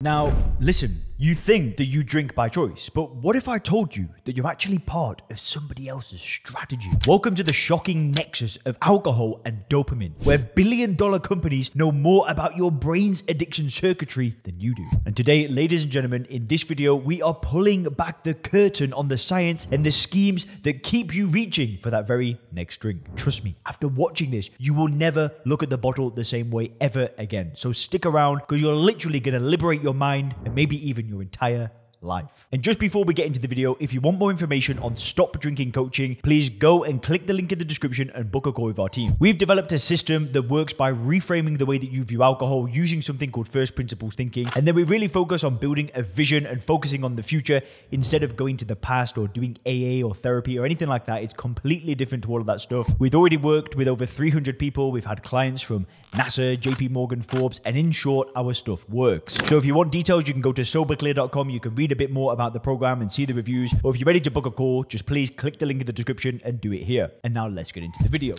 Now, listen, you think that you drink by choice, but what if I told you that you're actually part of somebody else's strategy? Welcome to the shocking nexus of alcohol and dopamine, where billion dollar companies know more about your brain's addiction circuitry than you do. And today, ladies and gentlemen, in this video, we are pulling back the curtain on the science and the schemes that keep you reaching for that very next drink. Trust me, after watching this, you will never look at the bottle the same way ever again. So stick around because you're literally going to liberate your mind and maybe even your entire life. And just before we get into the video, if you want more information on stop drinking coaching, please go and click the link in the description and book a call with our team. We've developed a system that works by reframing the way that you view alcohol using something called first principles thinking. And then we really focus on building a vision and focusing on the future instead of going to the past or doing AA or therapy or anything like that. It's completely different to all of that stuff. We've already worked with over 300 people. We've had clients from NASA, JP Morgan, Forbes, and in short, our stuff works. So if you want details, you can go to soberclear.com. You can read a bit more about the program and see the reviews. Or if you're ready to book a call, just please click the link in the description and do it here. And now let's get into the video.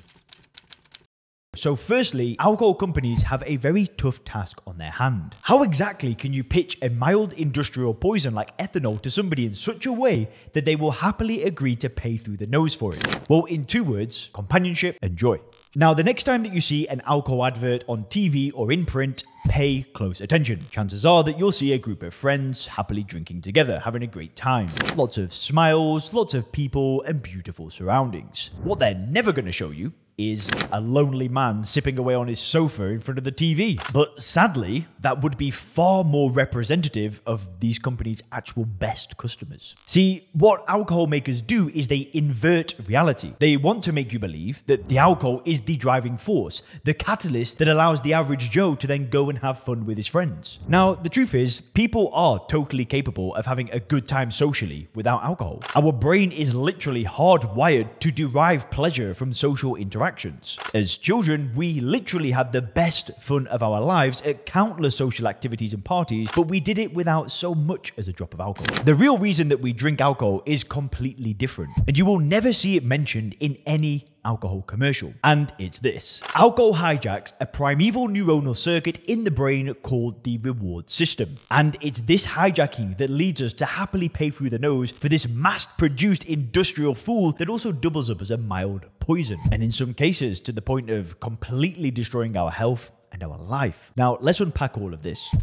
So, firstly, alcohol companies have a very tough task on their hand. How exactly can you pitch a mild industrial poison like ethanol to somebody in such a way that they will happily agree to pay through the nose for it? Well, in two words companionship and joy. Now, the next time that you see an alcohol advert on TV or in print, pay close attention. Chances are that you'll see a group of friends happily drinking together, having a great time. Lots of smiles, lots of people, and beautiful surroundings. What they're never going to show you is a lonely man sipping away on his sofa in front of the TV. But sadly, that would be far more representative of these companies' actual best customers. See, what alcohol makers do is they invert reality. They want to make you believe that the alcohol is the driving force, the catalyst that allows the average Joe to then go and have fun with his friends. Now, the truth is, people are totally capable of having a good time socially without alcohol. Our brain is literally hardwired to derive pleasure from social interaction interactions. As children, we literally had the best fun of our lives at countless social activities and parties, but we did it without so much as a drop of alcohol. The real reason that we drink alcohol is completely different, and you will never see it mentioned in any alcohol commercial. And it's this. Alcohol hijacks a primeval neuronal circuit in the brain called the reward system. And it's this hijacking that leads us to happily pay through the nose for this mass-produced industrial fool that also doubles up as a mild poison. And in some cases, to the point of completely destroying our health and our life. Now, let's unpack all of this.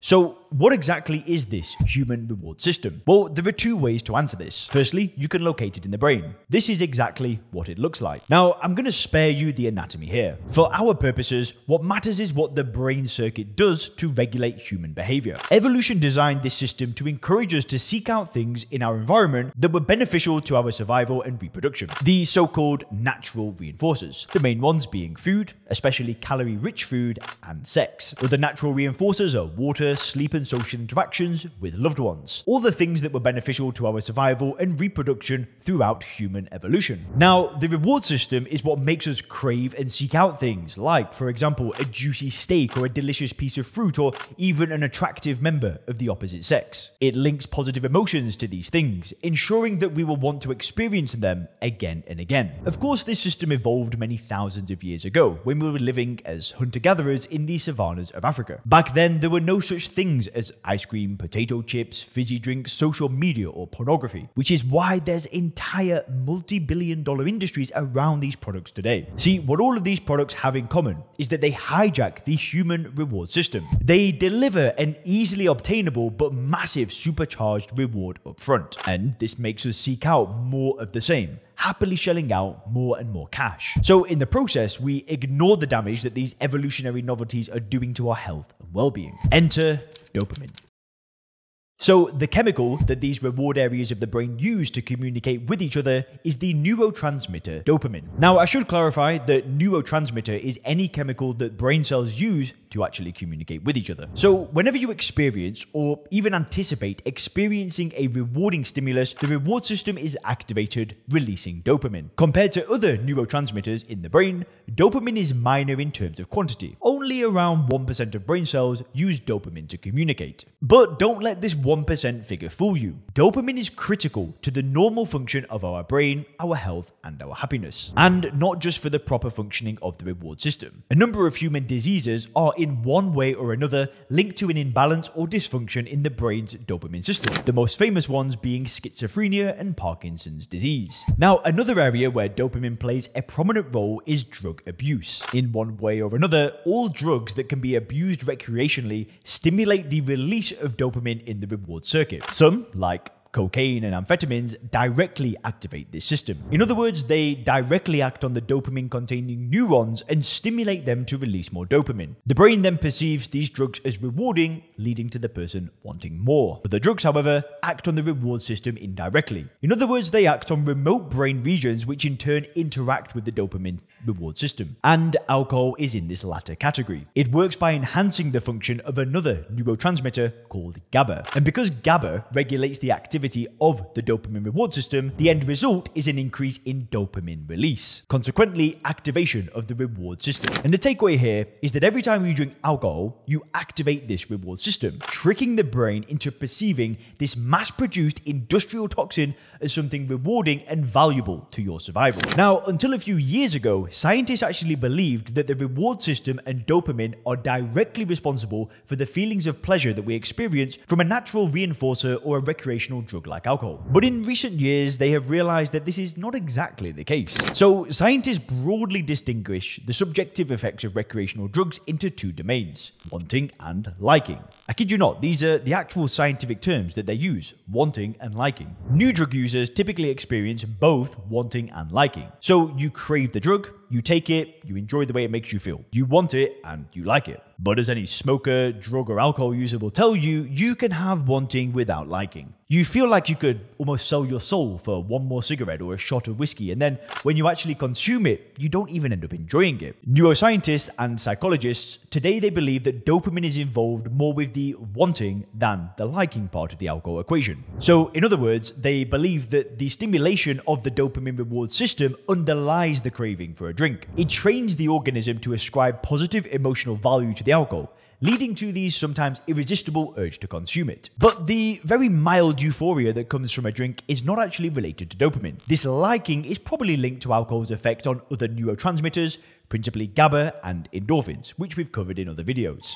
So, what exactly is this human reward system? Well, there are two ways to answer this. Firstly, you can locate it in the brain. This is exactly what it looks like. Now, I'm going to spare you the anatomy here. For our purposes, what matters is what the brain circuit does to regulate human behavior. Evolution designed this system to encourage us to seek out things in our environment that were beneficial to our survival and reproduction. The so-called natural reinforcers. The main ones being food, especially calorie-rich food, and sex. Other natural reinforcers are water, sleep and social interactions with loved ones. All the things that were beneficial to our survival and reproduction throughout human evolution. Now, the reward system is what makes us crave and seek out things like, for example, a juicy steak or a delicious piece of fruit or even an attractive member of the opposite sex. It links positive emotions to these things, ensuring that we will want to experience them again and again. Of course, this system evolved many thousands of years ago when we were living as hunter-gatherers in the savannas of Africa. Back then, there were no such things as ice cream, potato chips, fizzy drinks, social media, or pornography, which is why there's entire multi billion dollar industries around these products today. See, what all of these products have in common is that they hijack the human reward system. They deliver an easily obtainable but massive supercharged reward upfront, and this makes us seek out more of the same happily shelling out more and more cash. So in the process, we ignore the damage that these evolutionary novelties are doing to our health and well-being. Enter dopamine. So, the chemical that these reward areas of the brain use to communicate with each other is the neurotransmitter dopamine. Now, I should clarify that neurotransmitter is any chemical that brain cells use to actually communicate with each other. So, whenever you experience or even anticipate experiencing a rewarding stimulus, the reward system is activated, releasing dopamine. Compared to other neurotransmitters in the brain, dopamine is minor in terms of quantity. Only around 1% of brain cells use dopamine to communicate. But don't let this 1% figure fool you. Dopamine is critical to the normal function of our brain, our health, and our happiness. And not just for the proper functioning of the reward system. A number of human diseases are in one way or another linked to an imbalance or dysfunction in the brain's dopamine system, the most famous ones being schizophrenia and Parkinson's disease. Now, another area where dopamine plays a prominent role is drug abuse. In one way or another, all drugs that can be abused recreationally stimulate the release of dopamine in the reward circuit. Some, like cocaine and amphetamines directly activate this system. In other words, they directly act on the dopamine containing neurons and stimulate them to release more dopamine. The brain then perceives these drugs as rewarding, leading to the person wanting more. But the drugs, however, act on the reward system indirectly. In other words, they act on remote brain regions which in turn interact with the dopamine reward system. And alcohol is in this latter category. It works by enhancing the function of another neurotransmitter called GABA. And because GABA regulates the activity activity of the dopamine reward system, the end result is an increase in dopamine release. Consequently, activation of the reward system. And the takeaway here is that every time you drink alcohol, you activate this reward system, tricking the brain into perceiving this mass produced industrial toxin as something rewarding and valuable to your survival. Now, until a few years ago, scientists actually believed that the reward system and dopamine are directly responsible for the feelings of pleasure that we experience from a natural reinforcer or a recreational drug like alcohol. But in recent years, they have realized that this is not exactly the case. So, scientists broadly distinguish the subjective effects of recreational drugs into two domains wanting and liking. I kid you not, these are the actual scientific terms that they use wanting and liking. New drug users typically experience both wanting and liking. So, you crave the drug, you take it, you enjoy the way it makes you feel. You want it and you like it. But as any smoker, drug, or alcohol user will tell you, you can have wanting without liking. You feel like you could almost sell your soul for one more cigarette or a shot of whiskey, and then when you actually consume it, you don't even end up enjoying it. Neuroscientists and psychologists today they believe that dopamine is involved more with the wanting than the liking part of the alcohol equation. So, in other words, they believe that the stimulation of the dopamine reward system underlies the craving for a drink. It trains the organism to ascribe positive emotional value to the alcohol, leading to the sometimes irresistible urge to consume it. But the very mild euphoria that comes from a drink is not actually related to dopamine. This liking is probably linked to alcohol's effect on other neurotransmitters, principally GABA and endorphins, which we've covered in other videos.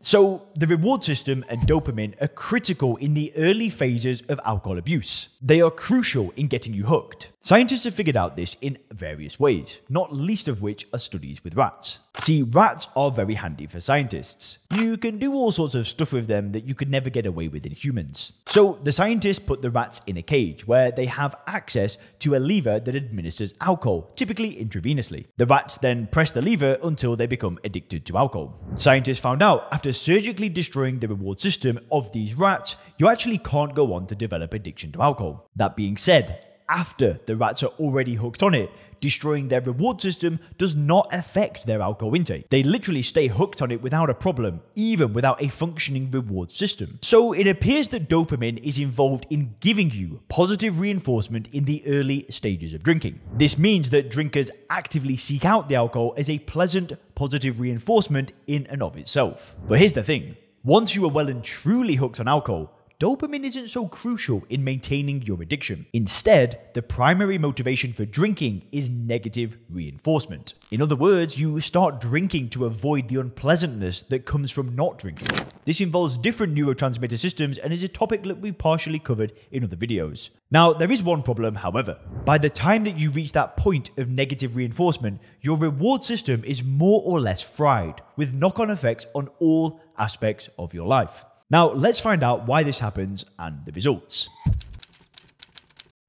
So, the reward system and dopamine are critical in the early phases of alcohol abuse. They are crucial in getting you hooked. Scientists have figured out this in various ways, not least of which are studies with rats. See, rats are very handy for scientists. You can do all sorts of stuff with them that you could never get away with in humans. So, the scientists put the rats in a cage where they have access to a lever that administers alcohol, typically intravenously. The rats then press the lever until they become addicted to alcohol. Scientists found out after surgically destroying the reward system of these rats, you actually can't go on to develop addiction to alcohol. That being said, after the rats are already hooked on it, destroying their reward system does not affect their alcohol intake. They literally stay hooked on it without a problem, even without a functioning reward system. So it appears that dopamine is involved in giving you positive reinforcement in the early stages of drinking. This means that drinkers actively seek out the alcohol as a pleasant, positive reinforcement in and of itself. But here's the thing. Once you are well and truly hooked on alcohol, dopamine isn't so crucial in maintaining your addiction. Instead, the primary motivation for drinking is negative reinforcement. In other words, you start drinking to avoid the unpleasantness that comes from not drinking. This involves different neurotransmitter systems and is a topic that we partially covered in other videos. Now, there is one problem, however. By the time that you reach that point of negative reinforcement, your reward system is more or less fried, with knock on effects on all aspects of your life. Now, let's find out why this happens and the results.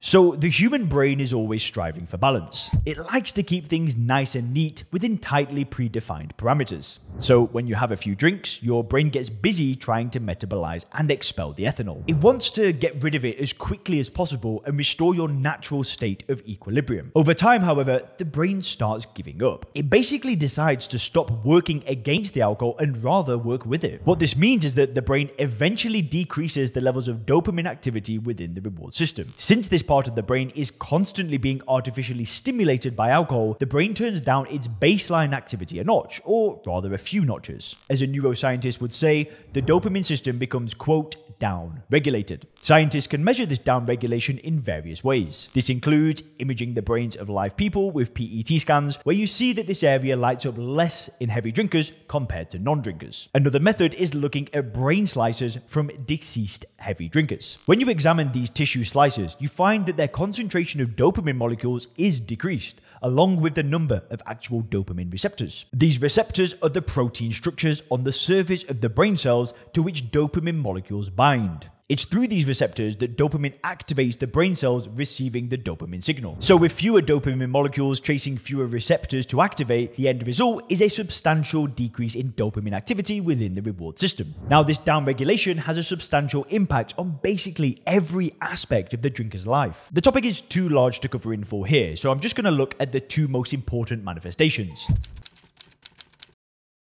So, the human brain is always striving for balance. It likes to keep things nice and neat within tightly predefined parameters. So, when you have a few drinks, your brain gets busy trying to metabolize and expel the ethanol. It wants to get rid of it as quickly as possible and restore your natural state of equilibrium. Over time, however, the brain starts giving up. It basically decides to stop working against the alcohol and rather work with it. What this means is that the brain eventually decreases the levels of dopamine activity within the reward system. Since this part of the brain is constantly being artificially stimulated by alcohol, the brain turns down its baseline activity a notch, or rather a few notches. As a neuroscientist would say, the dopamine system becomes, quote, down regulated. Scientists can measure this down regulation in various ways. This includes imaging the brains of live people with PET scans, where you see that this area lights up less in heavy drinkers compared to non drinkers. Another method is looking at brain slices from deceased heavy drinkers. When you examine these tissue slices, you find that their concentration of dopamine molecules is decreased, along with the number of actual dopamine receptors. These receptors are the protein structures on the surface of the brain cells to which dopamine molecules bind. It's through these receptors that dopamine activates the brain cells receiving the dopamine signal. So, with fewer dopamine molecules chasing fewer receptors to activate, the end result is a substantial decrease in dopamine activity within the reward system. Now, this downregulation has a substantial impact on basically every aspect of the drinker's life. The topic is too large to cover in full here, so I'm just going to look at the two most important manifestations.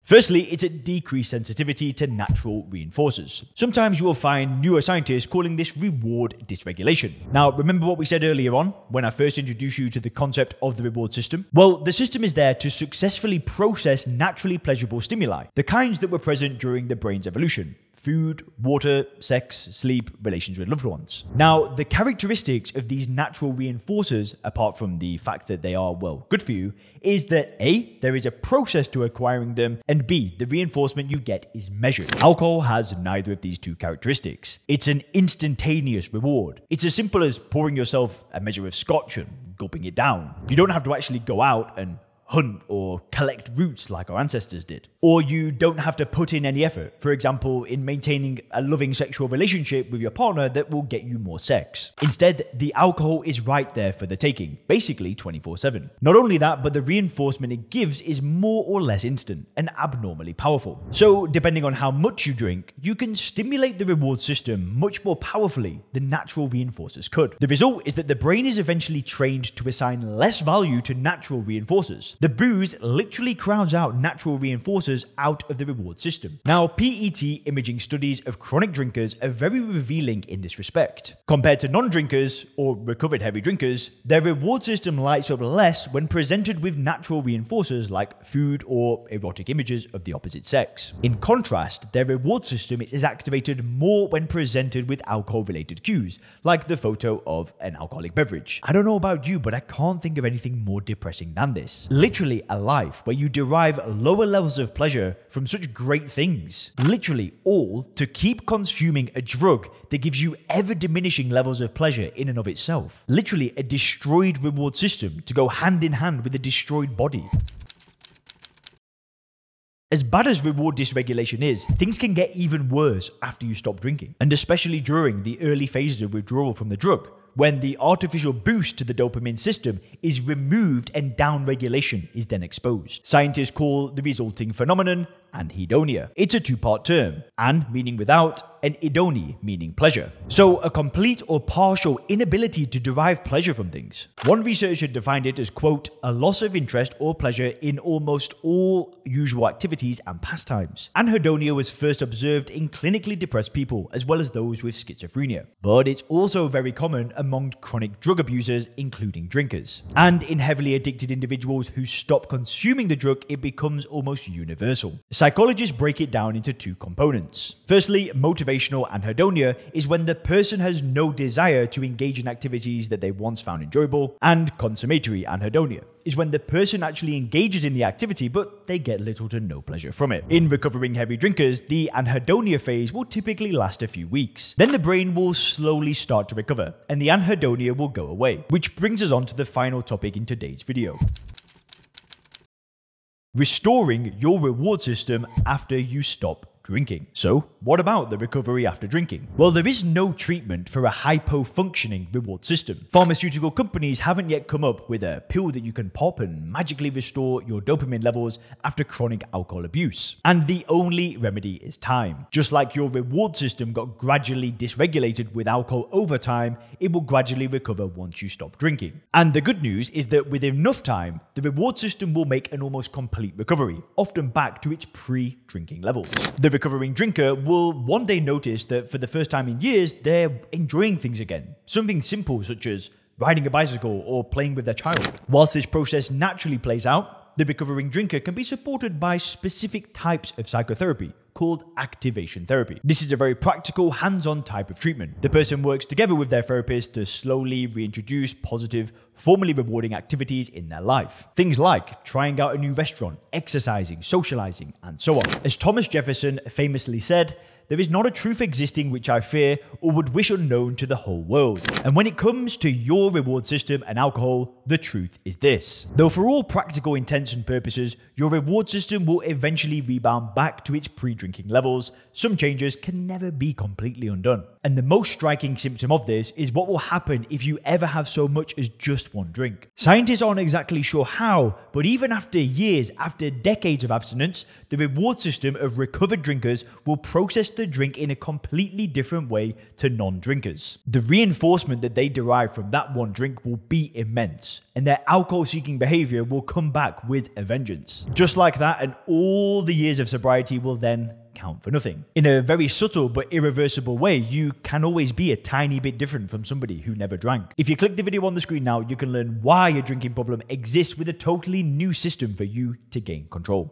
Firstly, it's a decreased sensitivity to natural reinforcers. Sometimes you will find neuroscientists calling this reward dysregulation. Now, remember what we said earlier on when I first introduced you to the concept of the reward system? Well, the system is there to successfully process naturally pleasurable stimuli, the kinds that were present during the brain's evolution food, water, sex, sleep, relations with loved ones. Now, the characteristics of these natural reinforcers, apart from the fact that they are, well, good for you, is that A, there is a process to acquiring them, and B, the reinforcement you get is measured. Alcohol has neither of these two characteristics. It's an instantaneous reward. It's as simple as pouring yourself a measure of scotch and gulping it down. You don't have to actually go out and hunt or collect roots like our ancestors did. Or you don't have to put in any effort, for example, in maintaining a loving sexual relationship with your partner that will get you more sex. Instead, the alcohol is right there for the taking, basically 24 7. Not only that, but the reinforcement it gives is more or less instant and abnormally powerful. So, depending on how much you drink, you can stimulate the reward system much more powerfully than natural reinforcers could. The result is that the brain is eventually trained to assign less value to natural reinforcers the booze literally crowds out natural reinforcers out of the reward system. Now, PET imaging studies of chronic drinkers are very revealing in this respect. Compared to non drinkers or recovered heavy drinkers, their reward system lights up less when presented with natural reinforcers like food or erotic images of the opposite sex. In contrast, their reward system is activated more when presented with alcohol related cues, like the photo of an alcoholic beverage. I don't know about you, but I can't think of anything more depressing than this a life where you derive lower levels of pleasure from such great things. Literally all to keep consuming a drug that gives you ever diminishing levels of pleasure in and of itself. Literally a destroyed reward system to go hand in hand with a destroyed body. As bad as reward dysregulation is, things can get even worse after you stop drinking, and especially during the early phases of withdrawal from the drug when the artificial boost to the dopamine system is removed and downregulation is then exposed. Scientists call the resulting phenomenon anhedonia. It's a two part term, an meaning without, and idoni meaning pleasure. So, a complete or partial inability to derive pleasure from things. One researcher defined it as, quote, a loss of interest or pleasure in almost all usual activities and pastimes. Anhedonia was first observed in clinically depressed people, as well as those with schizophrenia. But it's also very common among chronic drug abusers, including drinkers. And in heavily addicted individuals who stop consuming the drug, it becomes almost universal. Psychologists break it down into two components. Firstly, motivational anhedonia is when the person has no desire to engage in activities that they once found enjoyable, and consummatory anhedonia is when the person actually engages in the activity but they get little to no pleasure from it. In recovering heavy drinkers, the anhedonia phase will typically last a few weeks. Then the brain will slowly start to recover and the anhedonia will go away. Which brings us on to the final topic in today's video restoring your reward system after you stop drinking. So, what about the recovery after drinking? Well, there is no treatment for a hypo-functioning reward system. Pharmaceutical companies haven't yet come up with a pill that you can pop and magically restore your dopamine levels after chronic alcohol abuse. And the only remedy is time. Just like your reward system got gradually dysregulated with alcohol over time, it will gradually recover once you stop drinking. And the good news is that with enough time, the reward system will make an almost complete recovery, often back to its pre-drinking levels. The recovering drinker will one day notice that for the first time in years, they're enjoying things again. Something simple such as riding a bicycle or playing with their child. Whilst this process naturally plays out, the recovering drinker can be supported by specific types of psychotherapy called activation therapy. This is a very practical, hands-on type of treatment. The person works together with their therapist to slowly reintroduce positive, formally rewarding activities in their life. Things like trying out a new restaurant, exercising, socializing, and so on. As Thomas Jefferson famously said, there is not a truth existing which I fear or would wish unknown to the whole world. And when it comes to your reward system and alcohol, the truth is this. Though for all practical intents and purposes, your reward system will eventually rebound back to its pre-drinking levels, some changes can never be completely undone. And the most striking symptom of this is what will happen if you ever have so much as just one drink. Scientists aren't exactly sure how, but even after years, after decades of abstinence, the reward system of recovered drinkers will process the drink in a completely different way to non-drinkers. The reinforcement that they derive from that one drink will be immense, and their alcohol-seeking behavior will come back with a vengeance. Just like that, and all the years of sobriety will then count for nothing. In a very subtle but irreversible way, you can always be a tiny bit different from somebody who never drank. If you click the video on the screen now, you can learn why a drinking problem exists with a totally new system for you to gain control.